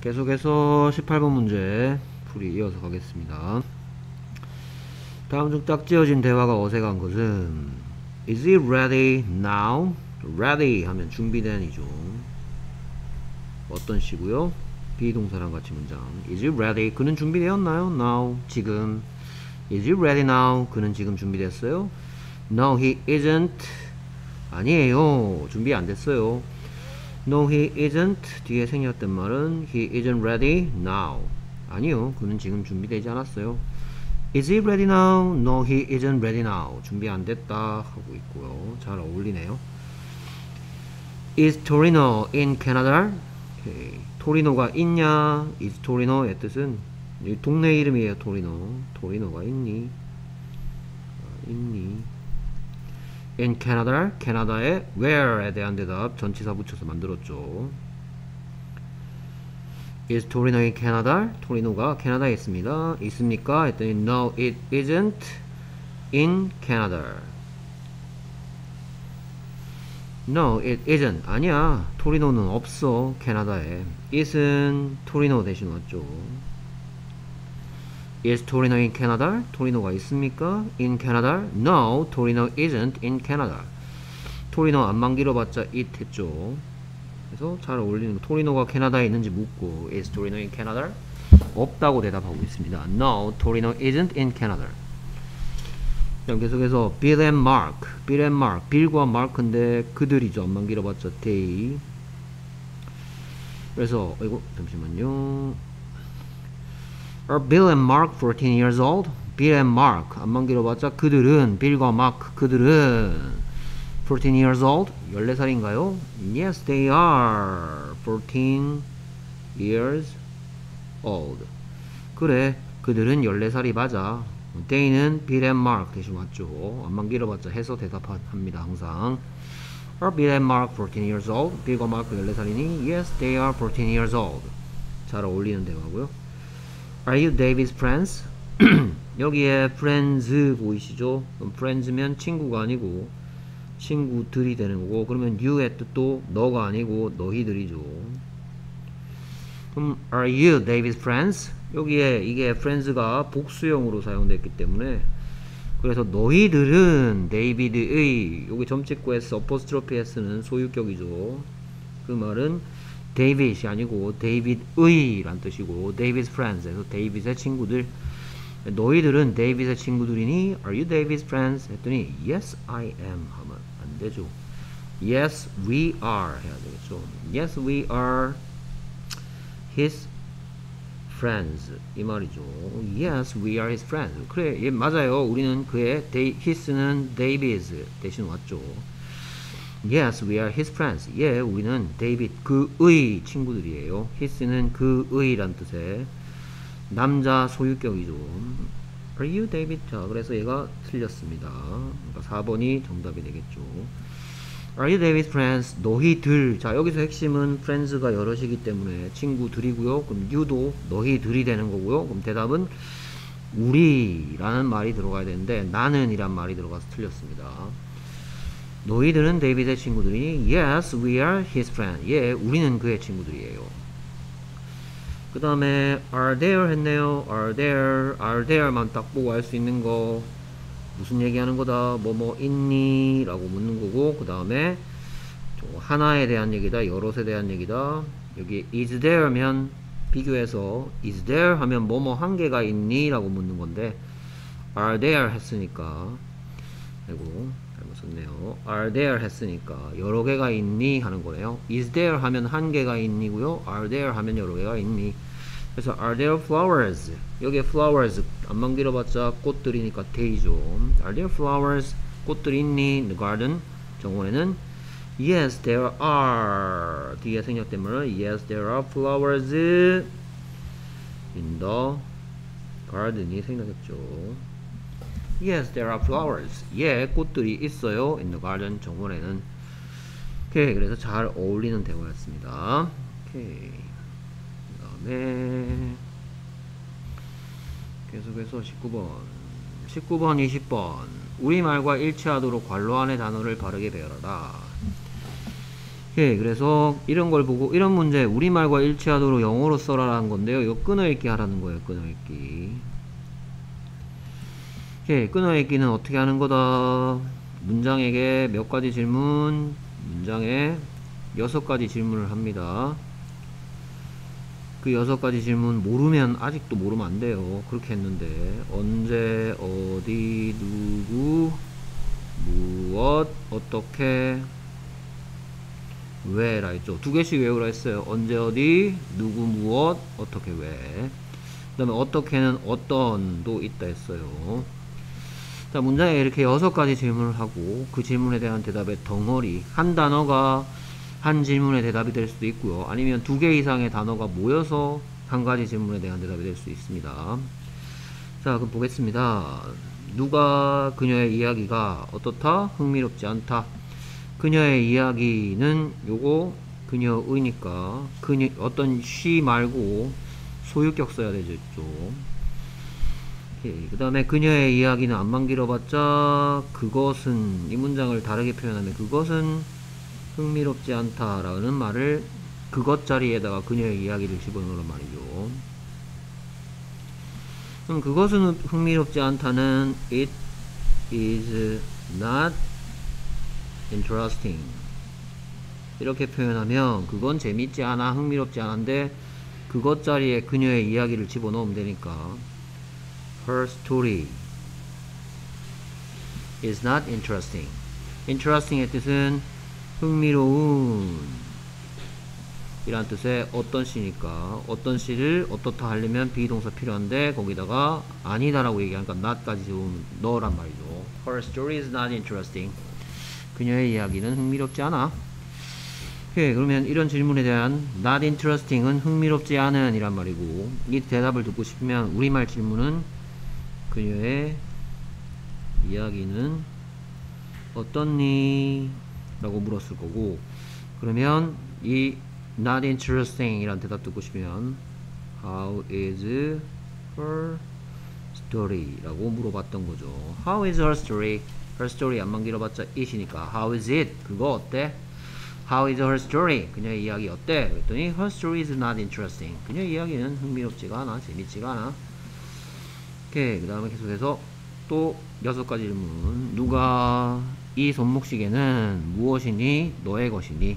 계속해서 18번 문제 풀이 이어서 가겠습니다. 다음 중 딱 지어진 대화가 어색한 것은 Is it ready now? Ready 하면 준비된이죠. 어떤 시고요? 비동사랑 같이 문장. Is it ready? 그는 준비되었나요? Now. 지금. Is it ready now? 그는 지금 준비됐어요? No, he isn't. 아니에요. 준비 안 됐어요. No, he isn't. 뒤에 생겼던 말은 He isn't ready now. 아니요. 그는 지금 준비되지 않았어요. Is he ready now? No, he isn't ready now. 준비 안 됐다 하고 있고요. 잘 어울리네요. Is Torino in Canada? 오케이. 토리노가 있냐? Is Torino의 뜻은 이 동네 이름이에요. 토리노. 토리노가 있니? 어, 있니? In Canada, 캐나다의 where에 대한 대답 전치사 붙여서 만들었죠. Is Torino in Canada? 토리노가 캐나다에 있습니다. 있습니까? 했더니 No, it isn't in Canada. No, it isn't. 아니야. 토리노는 없어. 캐나다에. it은 토리노 대신 왔죠. Is Torino in Canada? 토리노가 있습니까? In Canada? No, Torino isn't in Canada. 토리노 안만 길어봤자 it 했죠. 그래서 잘 어울리는 거. 토리노가 캐나다에 있는지 묻고 Is Torino in Canada? 없다고 대답하고 있습니다. No, Torino isn't in Canada. 자, 계속해서 Bill and Mark, Bill and Mark, 빌과 마크인데 그들이죠. 안만 길어봤자 they. 그래서 이거 잠시만요. Are Bill and Mark 14 years old? Bill and Mark 안만 길어봤자 그들은 빌과 마크 그들은 14 years old 14살인가요? Yes, they are 14 years old. 그래, 그들은 14살이 맞아. they는 Bill and Mark 대신 맞죠. 안만 길어봤자 해서 대답합니다. 항상. Are Bill and Mark 14 years old? 빌과 마크 14살이니? Yes, they are 14 years old. 잘 어울리는 대화고요. Are you David's friends? 여기에 friends 보이시죠? 그럼 friends면 친구가 아니고 친구들이 되는 거고 그러면 you의 뜻도 너가 아니고 너희들이죠. 그럼 are you David's friends? 여기에 이게 friends가 복수형으로 사용됐기 때문에 그래서 너희들은 데이비드의 여기 점 찍고 s apostrophe s는 소유격이죠. 그 말은 데이빗이 아니고 데이빗의 란 뜻이고 David's friends에서 데이빗의 친구들 너희들은 데이빗의 친구들이니 Are you David's friends? 했더니 Yes, I am 하면 안 되죠. Yes, we are 해야 되겠죠. Yes, we are his friends 이 말이죠. Yes, we are his friends. 그래, 예, 맞아요. 우리는 그의 they, his는 David's 대신 왔죠. Yes, we are his friends. 예, 우리는 데이빗 그의 친구들이에요. his는 그의란 뜻의 남자 소유격이죠. Are you David? 자, 그래서 얘가 틀렸습니다. 그러니까 4번이 정답이 되겠죠. Are you David's friends? 너희들. 자, 여기서 핵심은 friends가 여럿이기 때문에 친구들이고요. 그럼 you도 너희들이 되는 거고요. 그럼 대답은 우리라는 말이 들어가야 되는데 나는 이란 말이 들어가서 틀렸습니다. 너희들은 데이빗의 친구들이니 Yes, we are his friend. 예, 우리는 그의 친구들이에요. 그 다음에 are there 했네요. are there, are there만 딱 보고 알 수 있는 거 무슨 얘기하는 거다. 뭐 뭐 있니? 라고 묻는 거고 그 다음에 하나에 대한 얘기다. 여럿에 대한 얘기다. 여기 is there면 비교해서 is there 하면 뭐 뭐 한 개가 있니? 라고 묻는 건데 are there 했으니까 아이고 잘못 썼네요. are there 했으니까 여러 개가 있니 하는 거네요. is there 하면 한 개가 있니고요. are there 하면 여러 개가 있니. 그래서 are there flowers? 여기에 flowers 안만 길어봤자 꽃들이니까 데이죠. are there flowers? 꽃들이 있니? in the garden 정원에는 yes there are 뒤에 말은 yes there are flowers in the garden이 생략했죠. Yes, there are flowers. 예, 꽃들이 있어요. In the garden, 정원에는. 오케이, 그래서 잘 어울리는 대화였습니다. 오케이. 그 다음에 계속해서 19번. 19번, 20번. 우리말과 일치하도록 괄호 안의 단어를 바르게 배열하라. 오케이 그래서 이런 걸 보고 이런 문제 우리말과 일치하도록 영어로 써라라는 건데요 이거 끊어읽기 하라는 거예요 끊어읽기 오케이 끊어읽기는 어떻게 하는 거다 문장에게 몇 가지 질문 문장에 여섯 가지 질문을 합니다 그 여섯 가지 질문 모르면 아직도 모르면 안 돼요 그렇게 했는데 언제 어디 누구 무엇 어떻게 왜라 했죠. 두 개씩 외우라 했어요. 언제 어디 누구 무엇 어떻게 왜. 그 다음에 어떻게는 어떤도 있다 했어요. 자 문장에 이렇게 여섯 가지 질문을 하고 그 질문에 대한 대답의 덩어리 한 단어가 한 질문의 대답이 될 수도 있고요. 아니면 두 개 이상의 단어가 모여서 한 가지 질문에 대한 대답이 될 수 있습니다. 자 그럼 보겠습니다. 누가 그녀의 이야기가 어떻다? 흥미롭지 않다. 그녀의 이야기는 요거 그녀의니까 그녀 어떤 she 말고 소유격 써야 되죠. 그 다음에 그녀의 이야기는 안만 길어봤자 그것은 이 문장을 다르게 표현하면 그것은 흥미롭지 않다라는 말을 그것 자리에다가 그녀의 이야기를 집어넣으란 말이죠. 그럼 그것은 흥미롭지 않다는 it is not interesting. 이렇게 표현하면 그건 재밌지 않아 흥미롭지 않은데 그것 자리에 그녀의 이야기를 집어넣으면 되니까 her story is not interesting. Interesting의 뜻은 흥미로운 이란 뜻의 어떤 시니까 어떤 시를 어떻다 하려면 비동사 필요한데 거기다가 아니다라고 얘기하니까 not까지 좀 넣으란 말이죠. Her story is not interesting. 그녀의 이야기는 흥미롭지 않아. 오케이, 그러면 이런 질문에 대한 not interesting은 흥미롭지 않은 이란 말이고 이 대답을 듣고 싶으면 우리말 질문은 그녀의 이야기는 어떻니? 라고 물었을 거고 그러면 이 not interesting 이란 대답 듣고 싶으면 how is her story? 라고 물어봤던 거죠. how is her story? her story 안만 길어봤자 it이니까 how is it? 그거 어때? how is her story? 그녀의 이야기 어때? 그랬더니 her story is not interesting. 그녀의 이야기는 흥미롭지가 않아, 재밌지가 않아. 오케이, 그 다음에 계속해서 또 여섯 가지 질문. 누가 이 손목시계는 무엇이니? 너의 것이니?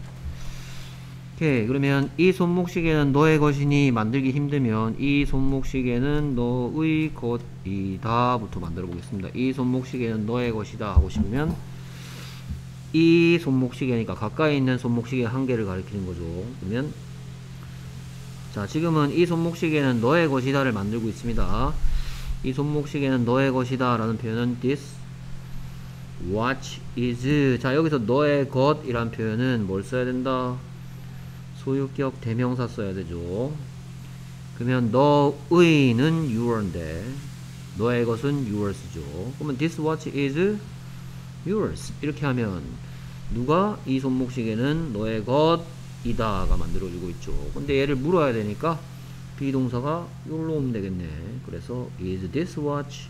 오케이 그러면 이 손목시계는 너의 것이니 만들기 힘들면 이 손목시계는 너의 것이다 부터 만들어 보겠습니다 이 손목시계는 너의 것이다 하고 싶으면 이 손목시계니까 가까이 있는 손목시계 한 개를 가리키는 거죠 그러면 자 지금은 이 손목시계는 너의 것이다를 만들고 있습니다 이 손목시계는 너의 것이다 라는 표현은 this watch is 자 여기서 너의 것 이란 표현은 뭘 써야 된다 소유격 대명사 써야 되죠. 그러면 너의는 your인데 너의 것은 yours죠. 그러면 this watch is yours. 이렇게 하면 누가 이 손목시계는 너의 것이다가 만들어지고 있죠. 근데 얘를 물어야 되니까 비동사가 여기로 오면 되겠네. 그래서 is this watch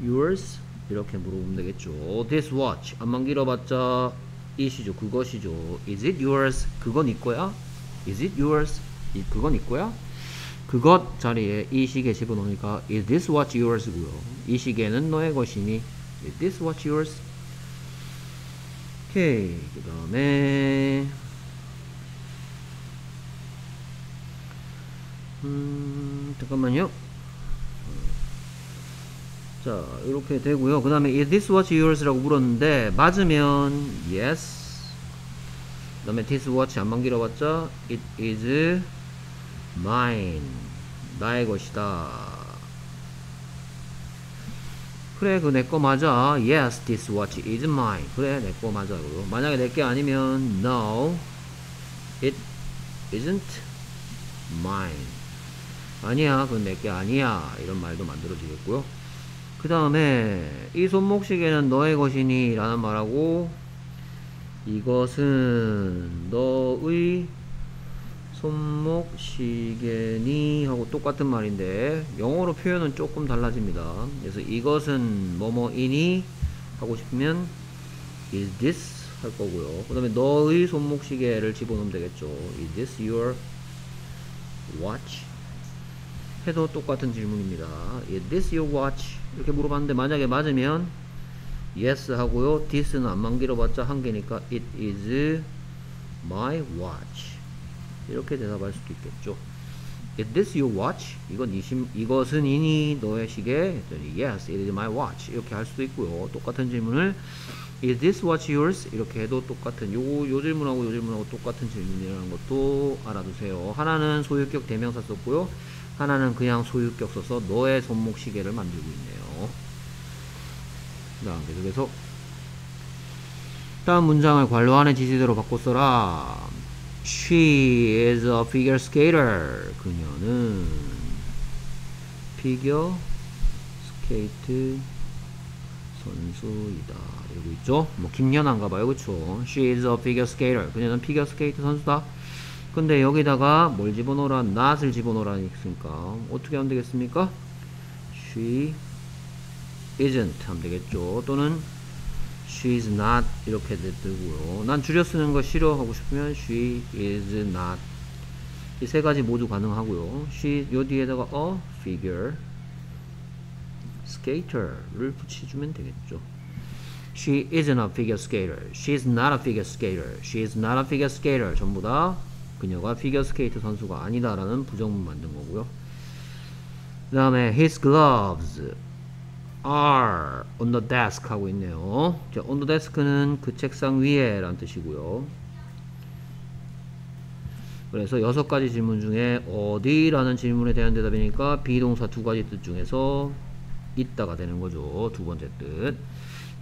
yours? 이렇게 물어보면 되겠죠. this watch 안만 길어봤자 it이죠. 그것이죠. Is it yours? 그건 네 거야? Is it yours? 이, 그건 네 거야? 그것 자리에 이 시계 집어넣으니까 Is this watch yours고요. 이 시계는 너의 것이니 Is this watch yours? 오케이. 그 다음에 음, 잠깐만요. 자 이렇게 되고요 그 다음에 is this watch yours라고 물었는데 맞으면 yes 그 다음에 this watch 안만 길어봤자 it is mine 나의 것이다 그래 그 내 거 맞아 yes this watch is mine 그래 내 거 맞아 그 만약에 내 게 아니면 no it isn't mine 아니야 그건 내게 아니야 이런 말도 만들어지겠고요 그 다음에 이 손목시계는 너의 것이니 라는 말하고 이것은 너의 손목시계니 하고 똑같은 말인데 영어로 표현은 조금 달라집니다 그래서 이것은 뭐뭐이니 하고 싶으면 is this 할 거고요. 그 다음에 너의 손목 시계를 집어넣으면 되겠죠. Is this your watch? 해도 똑같은 질문입니다. Is this your watch? 이렇게 물어봤는데 만약에 맞으면 yes 하고요. this는 안만 길어봤자 한 개니까 it is my watch. 이렇게 대답할 수도 있겠죠. Is this your watch? 이건 이심, 이것은 이니 너의 시계? Yes, it is my watch. 이렇게 할 수도 있고요. 똑같은 질문을 Is this watch yours? 이렇게 해도 똑같은 요, 요 질문하고 요 질문하고 똑같은 질문이라는 것도 알아두세요. 하나는 소유격 대명사 썼고요. 하나는 그냥 소유격 써서 너의 손목 시계를 만들고 있네요. 다음 계속해서 다음 문장을 괄호 안의 지시대로 바꿔 써라. She is a figure skater. 그녀는 피겨 스케이트 선수이다. 이러고 있죠. 뭐 김연아인가 봐요. 그쵸? She is a figure skater. 그녀는 피겨 스케이트 선수다. 근데 여기다가 뭘 집어넣으라? not을 집어넣으라 했으니까 어떻게 하면 되겠습니까? She isn't 하면 되겠죠. 또는 she is not 이렇게 되고요. 난 줄여 쓰는 거 싫어 하고 싶으면 she is not 이 세 가지 모두 가능하고요. she 요 뒤에다가 a figure skater를 붙여주면 되겠죠. She isn't a figure skater. She is not a figure skater. She is not a figure skater. 전부 다 그녀가 피겨 스케이트 선수가 아니다라는 부정문 만든 거고요. 그 다음에 his gloves are on the desk 하고 있네요. 자, on the desk는 그 책상 위에 라는 뜻이고요. 그래서 여섯 가지 질문 중에 어디라는 질문에 대한 대답이니까 be동사 두 가지 뜻 중에서 있다가 되는 거죠. 두 번째 뜻.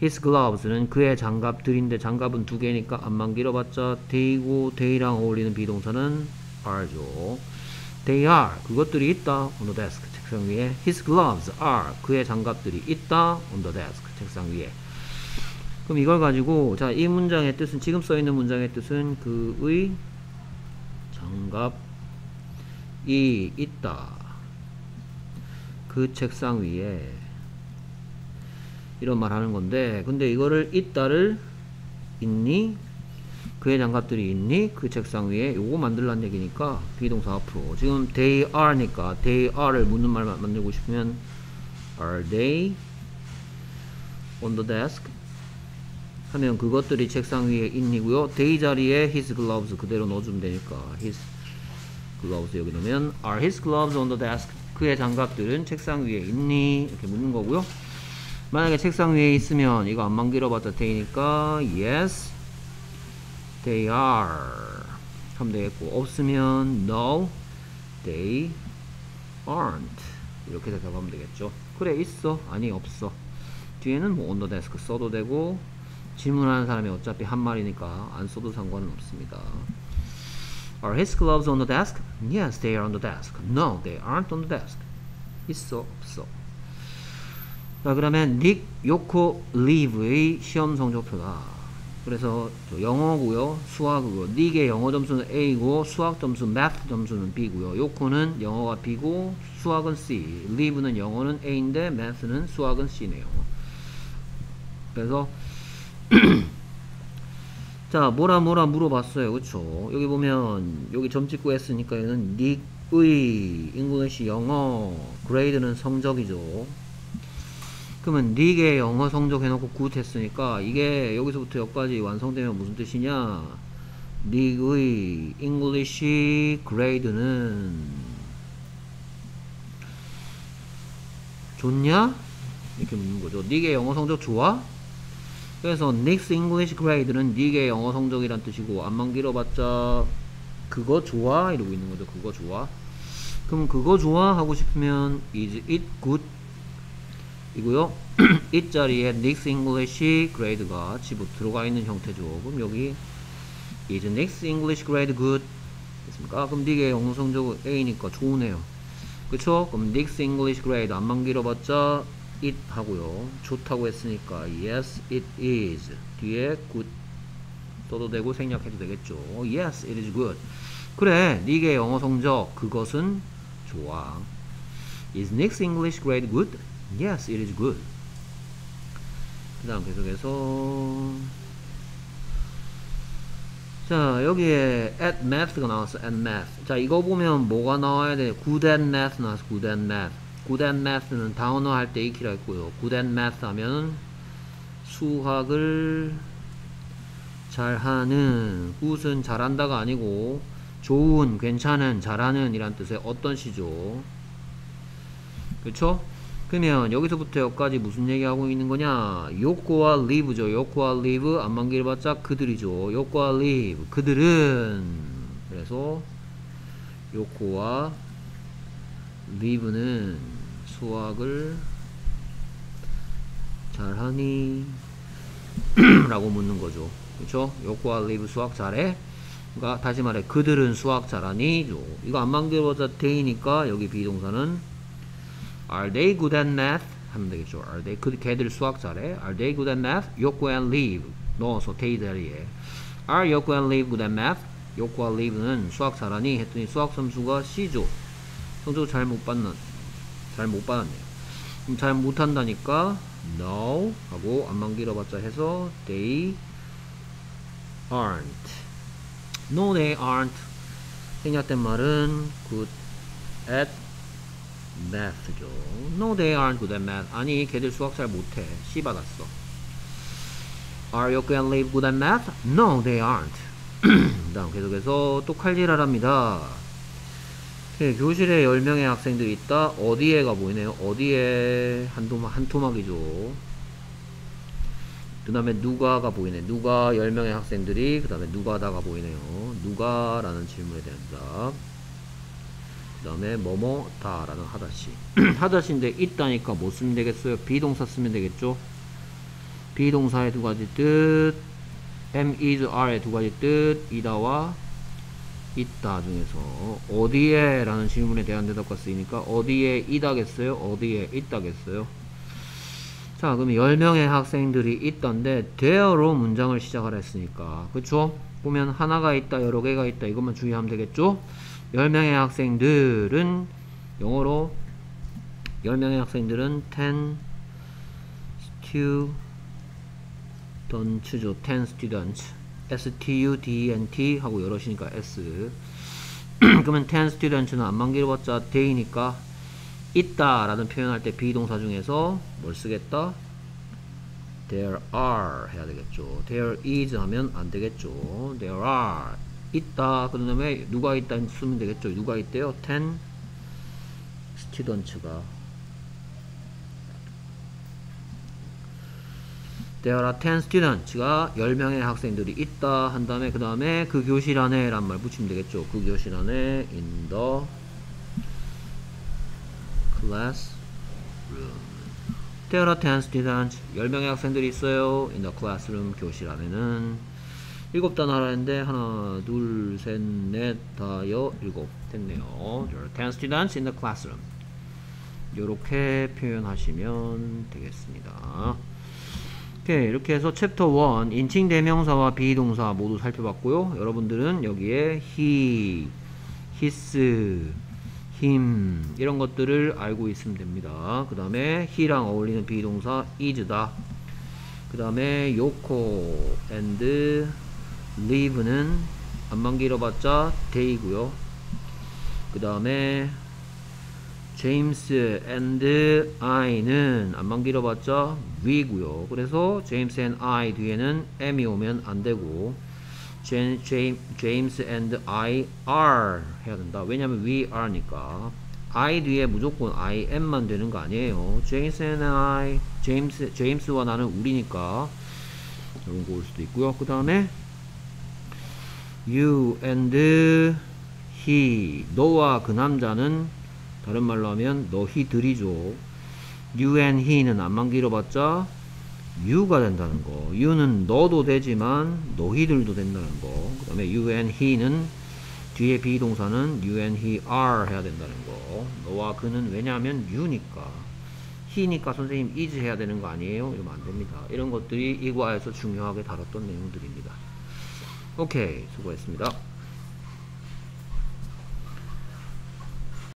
His gloves는 그의 장갑들인데 장갑은 두 개니까 안만 길어봤자 they고 they랑 어울리는 비동사는 are죠. They are 그것들이 있다 on the desk 책상 위에. His gloves are 그의 장갑들이 있다 on the desk 책상 위에. 그럼 이걸 가지고 자 이 문장의 뜻은 지금 써 있는 문장의 뜻은 그의 장갑이 있다. 그 책상 위에 이런 말 하는 건데 근데 이거를 있다를 있니? 그의 장갑들이 있니? 그 책상 위에 요거 만들란 얘기니까 비동사 앞으로 지금 they are니까 they are를 묻는 말 만들고 싶으면 are they on the desk 하면 그것들이 책상 위에 있니고요 they 자리에 his gloves 그대로 넣어주면 되니까 his gloves 여기 넣으면 are his gloves on the desk 그의 장갑들은 책상 위에 있니? 이렇게 묻는 거고요 만약에 책상 위에 있으면 이거 안만 길어봤자 they니까 yes they are 하면 되겠고 없으면 no they aren't 이렇게 대답하면 되겠죠 그래 있어 아니 없어 뒤에는 뭐 on the desk 써도 되고 질문하는 사람이 어차피 한 말이니까 안 써도 상관은 없습니다 Are his gloves on the desk? Yes, they are on the desk. No, they aren't on the desk. 있어, 없어. 자, 그러면 닉, 요코, 리브의 시험 성적표다. 그래서 영어고요, 수학이고요. 닉의 영어 점수는 A고 수학 점수, math 점수는 B고요. 요코는 영어가 B고 수학은 C. 리브는 영어는 A인데 math는 수학은 C네요. 그래서 자, 뭐라 뭐라 물어봤어요. 그쵸? 여기 보면, 여기 점 찍고 했으니까 얘는 닉의 English 영어 grade는 성적이죠. 그러면 닉의 영어 성적 해놓고 good 했으니까 이게 여기서부터 여기까지 완성되면 무슨 뜻이냐? 닉의 English grade는 좋냐? 이렇게 묻는 거죠. 닉의 영어 성적 좋아? 그래서 Nick's English Grade는 닉의 영어 성적이란 뜻이고 안만 길어봤자 그거 좋아? 이러고 있는 거죠. 그거 좋아? 그럼 그거 좋아? 하고 싶으면 is it good? 이고요. it 자리에 Nick's English Grade가 집어 들어가 있는 형태죠. 그럼 여기 is Nick's English Grade good? 됐습니까? 그럼 닉의 영어 성적은 A니까 좋으네요. 그쵸? 그럼 Nick's English Grade 안만 길어봤자 it 하고요. 좋다고 했으니까 yes it is 뒤에 good 써도 되고 생략해도 되겠죠. yes it is good. 그래, 니게 영어 성적 그것은 좋아. Is Nick's English grade good? Yes, it is good. 그 다음 계속해서. 자 여기에 at math가 나왔어 at math. 자 이거 보면 뭐가 나와야 돼? good at math 나왔어 good at math. good at math는 단어 할 때 익히라 했고요. good at math 하면 수학을 잘하는 굿은 잘한다가 아니고 좋은 괜찮은 잘하는 이란 뜻의 어떤 시죠? 그렇죠 그러면 여기서부터 여기까지 무슨 얘기하고 있는 거냐? 요코와 live죠. 요코와 live 안만 길어봤자 그들이죠. 요코와 live 그들은. 그래서 요코와 live는 수학을 잘하니? 라고 묻는 거죠. 그렇죠 요코와 live 수학 잘해? 그러니까 다시 말해 그들은 수학 잘하니 이거 안만 길어봤자 they니까 여기 비동사는 Are they good at math? 하면 되겠죠. Are they 그 걔들 수학 잘해? Are they good at math? 요코 and leave 넣어서 they 자리에 Are 요코 and leave good at math? 요코와 leave는 수학 잘하니? 했더니 수학 점수가 C죠. 성적 잘 못 받는 잘 못 받았네요. 그럼 잘 못한다니까 No 하고 안만 길어봤자 해서 They aren't. No, they aren't. 생략된 말은 good at math죠. No, they aren't good at math. 아니, 걔들 수학 잘 못해. C 받았어. Are you going to leave good at math? No, they aren't. 다음 계속해서 또 칼질하랍니다. 네, 교실에 10명의 학생들이 있다. 어디에가 보이네요. 어디에 한 토막, 한 토막이죠. 그 다음에 누가가 보이네. 누가 10명의 학생들이, 그 다음에 누가다가 보이네요. 누가라는 질문에 대한 답. 그 다음에 뭐뭐다 라는 하다시. 하다시인데 있다니까 뭐 쓰면 되겠어요? 비동사 쓰면 되겠죠? 비동사의 두 가지 뜻 am, is, are의 두 가지 뜻 이다와 있다 중에서 어디에? 라는 질문에 대한 대답과 쓰이니까 어디에 있다겠어요? 어디에 있다겠어요? 자 그럼 10명의 학생들이 있던데 there로 문장을 시작하라 했으니까 그쵸? 보면 하나가 있다 여러 개가 있다 이것만 주의하면 되겠죠 10명의 학생들은 영어로 10명의 학생들은 10 students죠. 10 students. S-T-U-D-E-N-T 하고 여럿이니까 S. 그러면 10 students는 안만 길어봤자 day니까 있다 라는 표현할 때 비동사 중에서 뭘 쓰겠다? There are 해야 되겠죠. There is 하면 안 되겠죠. There are 있다. 그 다음에 누가 있다 쓰면 되겠죠. 누가 있대요? 10 스튜던츠가 There are 10 students가 10명의 학생들이 있다 한 다음에 그 다음에 그 교실 안에 란 말 붙이면 되겠죠. 그 교실 안에 in the classroom There are 10 students 10명의 학생들이 있어요. in the classroom 교실 안에는 일곱 단어 하라는데 하나, 둘, 셋, 넷, 다여, 일곱 됐네요. There are 10 students in the classroom. 이렇게 표현하시면 되겠습니다. 오케이, 이렇게 해서 챕터 1 인칭 대명사와 be동사 모두 살펴봤고요. 여러분들은 여기에 he, his, him 이런 것들을 알고 있으면 됩니다. 그 다음에 he랑 어울리는 be동사 is다. 그 다음에 요코 and live는 안만 길어봤자 day고요. 그 다음에 제임스 and I는 안만 길어봤자 we고요. 그래서 제임스 and I 뒤에는 M이 오면 안 되고 제임스 and I are 해야 된다. 왜냐면 we are니까 I 뒤에 무조건 I am만 되는 거 아니에요. 제임스 and I 제임스 제임스와 나는 우리니까 이런 거 올 수도 있고요. 그 다음에 you and he. 너와 그 남자는 다른 말로 하면 너희들이죠. You and he는 안만 길어봤자 you가 된다는 거. You는 너도 되지만 너희들도 된다는 거그 다음에 you and he는 뒤에 비동사는 you and he are 해야 된다는 거. 너와 그는 왜냐하면 you니까. he니까 선생님 is 해야 되는 거 아니에요? 이러면 안 됩니다. 이런 것들이 이 과에서 중요하게 다뤘던 내용들입니다 오케이 수고했습니다